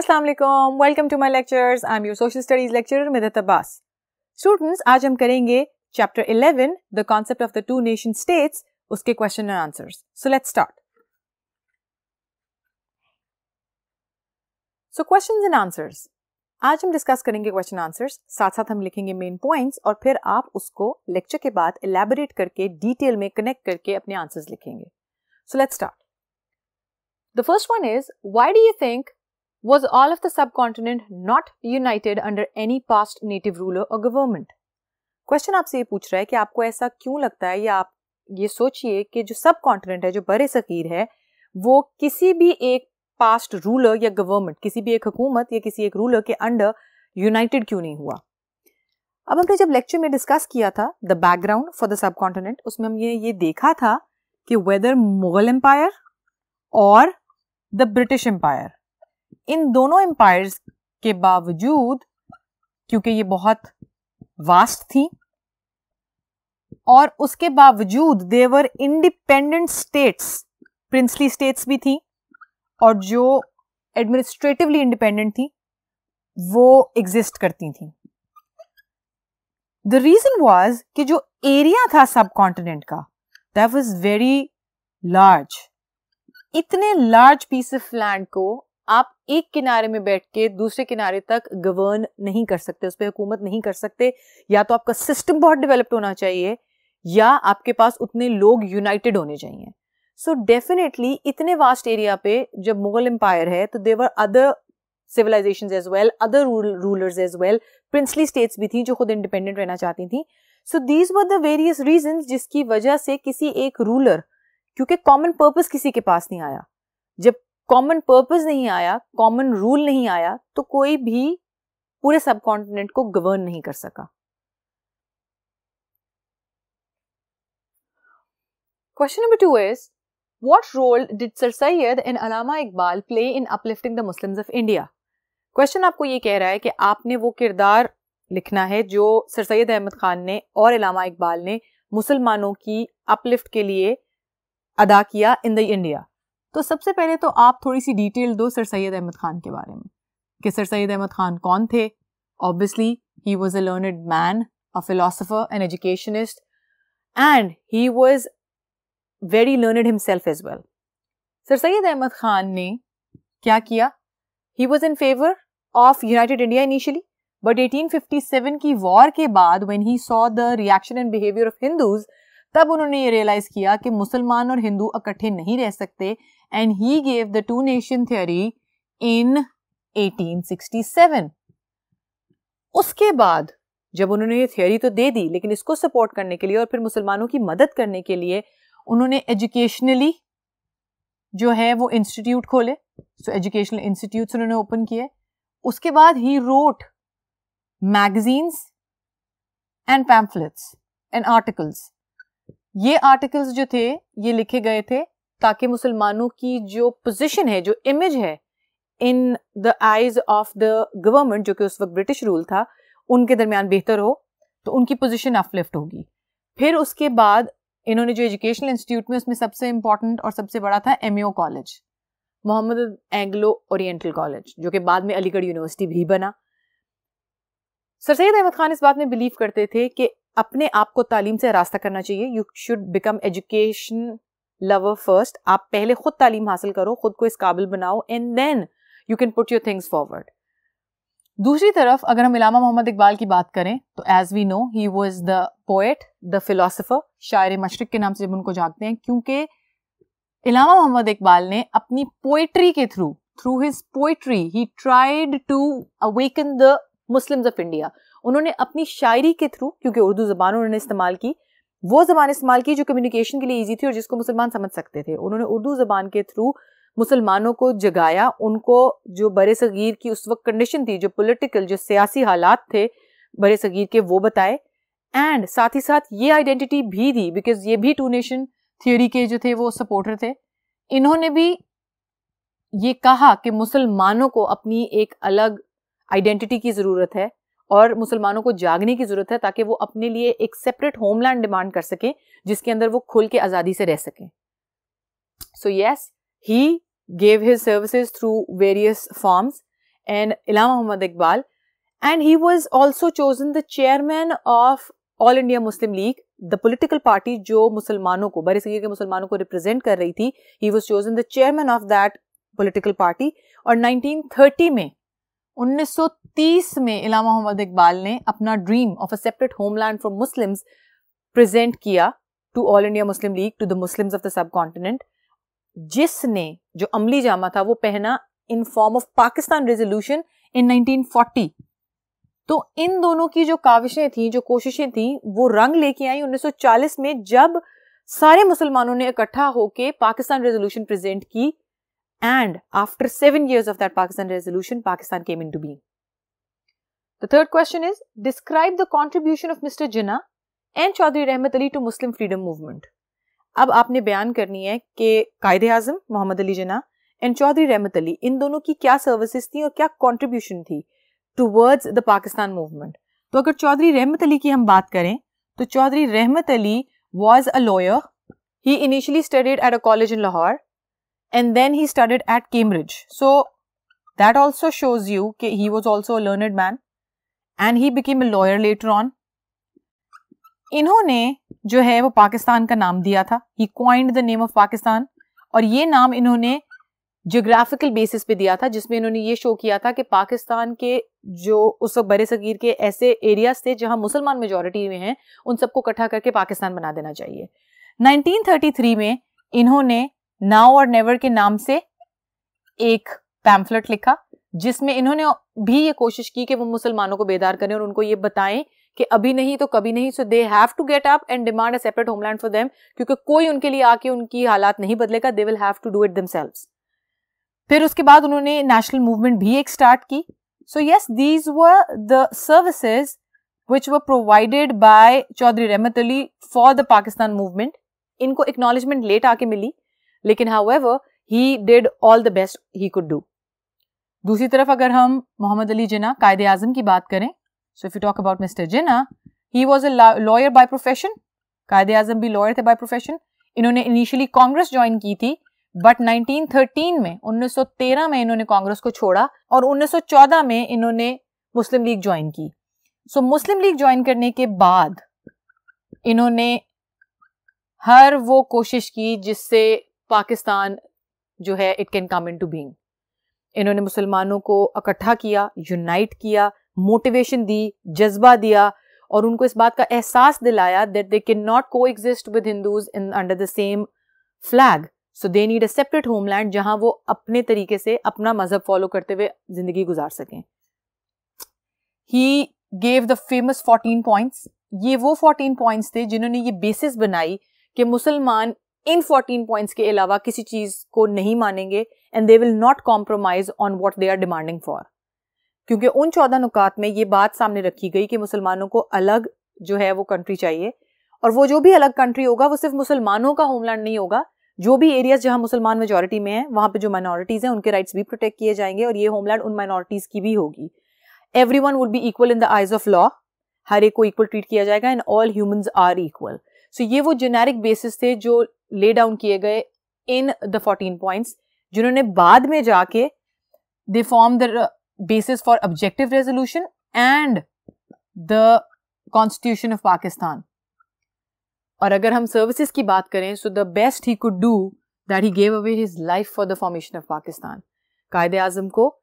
अस्सलाम वालेकुम। To my lectures I am your social studies lecturer Midhat Abbas students आज हम करेंगे chapter 11 the concept of the two nation states उसके question and answers so let's start so questions and answers आज हम discuss करेंगे question answers साथ साथ हम लिखेंगे मेन पॉइंट्स और फिर आप उसको लेक्चर के बाद एलैबोरेट करके डिटेल में कनेक्ट करके अपने आंसर्स लिखेंगे. So let's start the first one is why do you think was all of the subcontinent not united under any past native ruler or government? Question आपसे ये पूछ रहा है कि आपको ऐसा क्यों लगता है या आप ये सोचिए कि जो सब कॉन्टिनेंट है, जो बड़े सकीर है, वो किसी भी एक पास्ट रूलर या गवर्नमेंट किसी भी एक हुकूमत या किसी एक रूलर के अंडर यूनाइटेड क्यों नहीं हुआ अब हमने जब लेक्चर में डिस्कस किया था the background for the subcontinent उसमें हमने ये देखा था कि वेदर मुगल एम्पायर और द ब्रिटिश एम्पायर इन दोनों एम्पायर्स के बावजूद, क्योंकि ये बहुत वास्ट थी, और उसके बावजूद there were independent states princely states भी थी, और जो एडमिनिस्ट्रेटिवली इंडिपेंडेंट थी, वो एग्जिस्ट करती थी। द रीजन वॉज़ कि जो एरिया था सब कॉन्टिनेंट का दैट वॉज़ वेरी लार्ज इतने लार्ज पीस ऑफ़ लैंड को आप एक किनारे में बैठ के दूसरे किनारे तक गवर्न नहीं कर सकते, उस पर हुकूमत नहीं कर सकते, या तो आपका सिस्टम बहुत डेवलप्ड होना चाहिए, या आपके पास उतने लोग यूनाइटेड होने चाहिए। सो डेफिनेटली इतने वास्ट एरिया पे जब मुगल एम्पायर है तो there were other civilisation as well other rulers as well princely states भी थी जो खुद इंडिपेंडेंट रहना चाहती थी। So these were the various reason जिसकी वजह से किसी एक रूलर क्योंकि कॉमन पर्पज किसी के पास नहीं आया। जब कॉमन पर्पस नहीं आया कॉमन रूल नहीं आया तो कोई भी पूरे सब कॉन्टिनेंट को गवर्न नहीं कर सका। Question number two is what role did sir Syed and Allama Iqbal play in uplifting the Muslims of India question आपको ये कह रहा है कि आपने वो किरदार लिखना है जो सर सैयद अहमद खान ने और इलामा इकबाल ने मुसलमानों की अपलिफ्ट के लिए अदा किया इन द इंडिया तो सबसे पहले तो आप थोड़ी सी डिटेल दो सर सैयद अहमद खान के बारे में, कि सर सैयद अहमद खान कौन थे? Obviously he was a learned man a philosopher an educationist and he was very learned himself as well sir Syed Ahmad Khan ने क्या किया? He was in favour of united India initially but 1857 की war के बाद when he saw the reaction and behaviour of Hindus तब उन्होंने ये realise किया कि मुसलमान और हिंदू इकट्ठे नहीं रह सकते, and he gave the two nation theory in 1867 उसके बाद जब उन्होंने ये थियोरी तो दे दी, लेकिन इसको सपोर्ट करने के लिए और फिर मुसलमानों की मदद करने के लिए उन्होंने एजुकेशनली जो है वो इंस्टीट्यूट खोले। सो एजुकेशनल इंस्टीट्यूट उन्होंने ओपन किए। उसके बाद he wrote magazines and pamphlets and articles ये आर्टिकल्स जो थे, ये लिखे गए थे ताकि मुसलमानों की जो पोजीशन है, जो इमेज है in the eyes of the government जो कि उस वक्त ब्रिटिश रूल था, उनके दरमियान बेहतर हो तो उनकी पोजीशन अपलिफ्ट होगी। फिर उसके बाद इन्होंने जो एजुकेशनल इंस्टीट्यूट में उसमें सबसे इंपॉर्टेंट और सबसे बड़ा था M college Muhammad Anglo Oriental college जो कि बाद में अलीगढ़ यूनिवर्सिटी भी बना। सर सैद अहमद खान इस बात में बिलीव करते थे कि अपने आप को तालीम से रास्ता करना चाहिए। You should become education lover first आप पहले खुद तालीम हासिल करो, खुद को इस काबिल बनाओ and then you can put your things forward दूसरी तरफ़ अगर हम इलामा मोहम्मद इकबाल की बात करें तो as we know he was the poet the philosopher शायर मशरक के नाम से जब उनको जागते हैं, क्योंकि इलामा मोहम्मद इकबाल ने अपनी पोएट्री के through through his poetry he tried to awaken the Muslims of India उन्होंने अपनी शायरी के थ्रू क्योंकि उर्दू जबान उन्होंने इस्तेमाल की, वो जबान इस्तेमाल की जो कम्युनिकेशन के लिए ईजी थी और जिसको मुसलमान समझ सकते थे। उन्होंने उर्दू जबान के थ्रू मुसलमानों को जगाया, उनको जो बर सगीर की उस वक्त कंडीशन थी, जो पोलिटिकल जो सियासी हालात थे बर सगीर के वो बताए। एंड साथ ही साथ ये आइडेंटिटी भी दी बिकॉज़ ये भी टू नेशन थियोरी के जो थे वो सपोर्टर थे। इन्होंने भी ये कहा कि मुसलमानों को अपनी एक अलग आइडेंटिटी की ज़रूरत है और मुसलमानों को जागने की ज़रूरत है ताकि वो अपने लिए एक सेपरेट होमलैंड डिमांड कर सकें, जिसके अंदर वो खुल के आज़ादी से रह सकें so yes he gave his services through various forms and Ilama Muhammad Iqbal. And he was also chosen the chairman of All India Muslim League the political party जो मुसलमानों को, बड़े सगीर के मुसलमानों को रिप्रेजेंट कर रही थी he was chosen the chairman of that political party और 1930 में 1930 में इलामा मोहम्मद इकबाल ने अपना dream of a separate homeland for Muslims present किया to All India Muslim League to the Muslims of the subcontinent जिसने, जो अमली जामा था, वो पहना in form of Pakistan resolution in 1940 तो इन दोनों की जो काविशें थी, जो कोशिशें थी, वो रंग लेके आई 1940 में, जब सारे मुसलमानों ने इकट्ठा होकर पाकिस्तान रेजोल्यूशन प्रेजेंट की after seven years of that Pakistan resolution Pakistan came into be the third question is describe the contribution of mister Jinnah and Chaudhry Rahmat Ali to Muslim freedom movement अब आपने बयान करनी है कि Quaid-e Azam, Muhammad Ali Jinnah and Chaudhry Rahmat Ali इन दोनों की क्या सर्विसेज़ थी और क्या कॉन्ट्रीब्यूशन थी टूवर्ड्स द पाकिस्तान मूवमेंट तो अगर चौधरी रहमत अली की हम बात करें तो Chaudhry Rahmat Ali was a lawyer he initially studied at a college in Lahore and then he studied at Cambridge so that also shows you कि he was also a learned man and he became a lawyer later on इन्होंने जो है वो पाकिस्तान का नाम दिया था। He coined the name of Pakistan और ये नाम इन्होंने जोग्राफिकल बेसिस पे दिया था, जिसमें इन्होंने ये शो किया था कि पाकिस्तान के जो उस वक्त बड़े सगीर के ऐसे एरियाज़ थे जहाँ मुसलमान मेजोरिटी में हैं, उन सबको इकट्ठा करके पाकिस्तान बना देना चाहिए। 1933 में इन्होंने नाउ और नेवर के नाम से एक पैम्फलेट लिखा, जिसमें इन्होंने भी ये कोशिश की कि वो मुसलमानों को बेदार करें और उनको ये बताएँ कि अभी नहीं तो कभी नहीं so they have to get up and demand a separate homeland for them क्योंकि कोई उनके लिए आके उनकी हालात नहीं बदलेगा they will have to do it themselves फिर उसके बाद उन्होंने नेशनल मूवमेंट भी एक स्टार्ट की। So yes these were the services which were provided by Chaudhry Rahmat Ali for the Pakistan movement इनको एक्नॉलेजमेंट लेट आके मिली। लेकिन how he did all the best he could do दूसरी तरफ़ अगर हम मोहम्मद अली जिना कायदे आज़म की बात करें so if you talk about mister Jinnah he was a lawyer by profession Quaid-e Azam भी लॉयर थे बाय प्रोफेशन इन्होंने इनिशियली कांग्रेस ज्वाइन की थी बट 1913 में 1913 में इन्होंने कांग्रेस को छोड़ा और 1914 में इन्होंने मुस्लिम लीग ज्वाइन की. सो मुस्लिम लीग ज्वाइन करने के बाद इन्होंने हर वो कोशिश की जिससे पाकिस्तान जो है it can come into being इन्होंने मुसलमानों को इकट्ठा किया यूनाइट किया मोटिवेशन दी, जज्बा दिया और उनको इस बात का एहसास दिलाया that they can not coexist with Hindus in under the same flag so they need a separate homeland जहाँ वो अपने तरीके से अपना मज़हब फॉलो करते हुए ज़िंदगी गुजार सकें। ही गेव द फ़ेमस 14 पॉइंट्स ये वो 14 पॉइंट्स थे जिन्होंने ये बेसिस बनाई कि मुसलमान इन 14 पॉइंट्स के अलावा किसी चीज़ को नहीं मानेंगे and they will not compromise on what they are demanding for क्योंकि उन चौदह नुकात में ये बात सामने रखी गई कि मुसलमानों को अलग जो है वो कंट्री चाहिए और वो जो भी अलग कंट्री होगा, वो सिर्फ़ मुसलमानों का होमलैंड नहीं होगा। जो भी एरियाज़ जहाँ मुसलमान मेजोरिटी में है, वहाँ पे जो माइनॉरिटीज हैं, उनके राइट्स भी प्रोटेक्ट किए जाएँगे और ये होमलैंड उन माइनॉरिटीज की भी होगी। Every one would be equal in the eyes of law हर एक को इक्वल ट्रीट किया जाएगा and all humans are equal so ये वो जेनेरिक बेसिस थे जो ले डाउन किए गए इन द फोर्टीन पॉइंट्स जिन्होंने बाद में जाके they form the basis for objective resolution and the constitution of Pakistan और अगर हम सर्विसेज़ की बात करें so the best he could do that he gave away his life for the formation of Pakistan Quaid-e-Azam को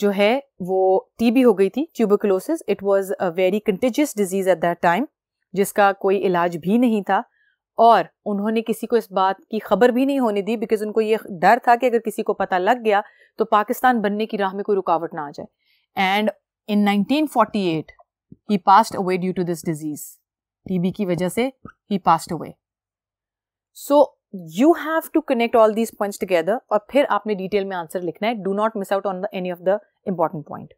जो है, वो टीबी हो गई थी tuberculosis it was a very contagious disease at that time जिसका कोई इलाज भी नहीं था और उन्होंने किसी को इस बात की खबर भी नहीं होने दी बिकॉज़ उनको ये डर था कि अगर किसी को पता लग गया तो पाकिस्तान बनने की राह में कोई रुकावट ना आ जाए। And in 1948 he passed away due to this disease TB की वजह से ही passed away so you have to connect all these points together और फिर आपने डिटेल में आंसर लिखना है। Do not miss out on any of the important point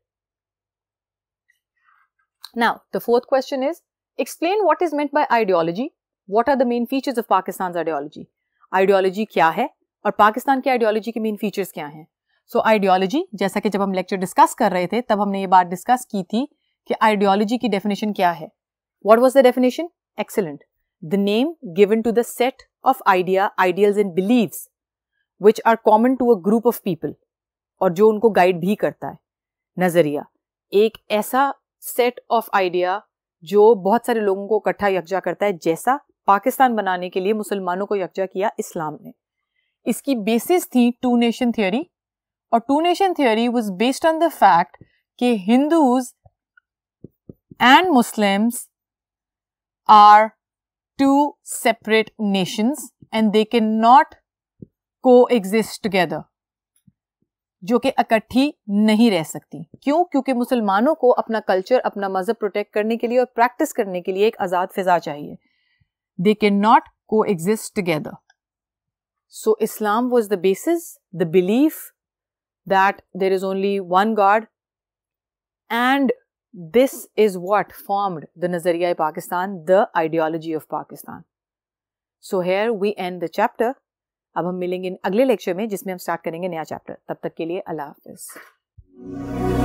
now the fourth question is explain what is meant by ideology what are the main features of Pakistan ideology ideology क्या है? और पाकिस्तान की ideology के main features क्या हैं? सो ideology जैसा कि जब हम लेक्चर डिस्कस कर रहे थे, तब हमने ये बात डिस्कस की थी कि आइडियोलॉजी की डेफिनेशन क्या है। What was the definition Excellent. The name given to the set of idea ideals and beliefs which are common to a group of people और जो उनको गाइड भी करता है। नज़रिया, एक ऐसा सेट ऑफ़ आइडिया जो बहुत सारे लोगों को इकट्ठा यकजा करता है, जैसा पाकिस्तान बनाने के लिए मुसलमानों को यकजा किया इस्लाम ने। इसकी बेसिस थी टू नेशन थियोरी और two nation theory was based on the fact कि Hindus and Muslims are two separate nations and they can not coexist together जो कि इकट्ठी नहीं रह सकती। क्यों? क्योंकि मुसलमानों को अपना कल्चर अपना मज़हब प्रोटेक्ट करने के लिए और प्रैक्टिस करने के लिए एक आज़ाद फिजा चाहिए। They can not coexist together so Islam was the basis the belief that there is only one god and this is what formed the नज़रिया Pakistan the ideology of Pakistan so here we end the chapter अब हम मिलेंगे अगले lecture में, जिसमें हम start करेंगे नया चैप्टर तब तक के लिए अल्लाह हाफिज़.